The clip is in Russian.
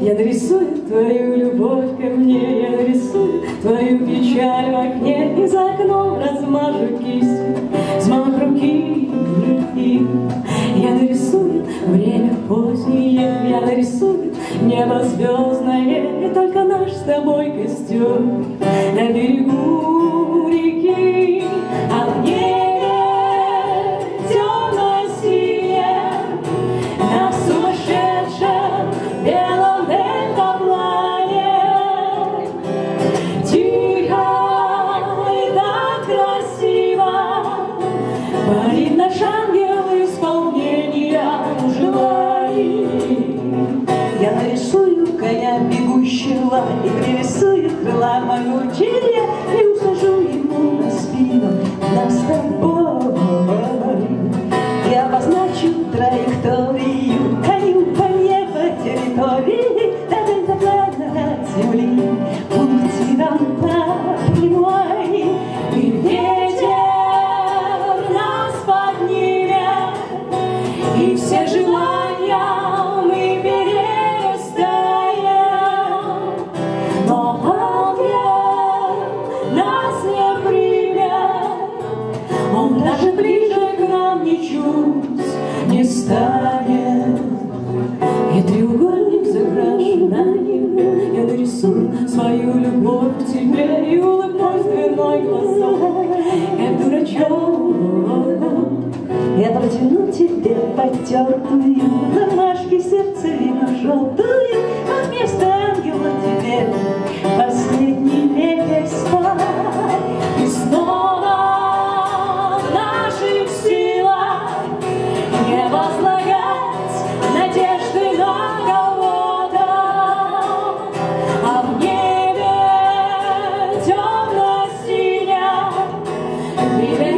Я нарисую твою любовь ко мне, Я нарисую твою печаль в окне, И за окном размажу кисть, взмах руки. Я нарисую время позднее, Я нарисую небо звездное, И только наш с тобой костер на берегу реки. Бегущего И пририсую крыла могучие И усажу ему на спину. Нас с тобой ничуть не станет. И треугольник закрашен на нем, Я нарисую свою любовь к тебе. И улыбнусь дверной глазок, как дурачок. Я протяну тебе потертую Ромашки сердцевину желтую А Amen.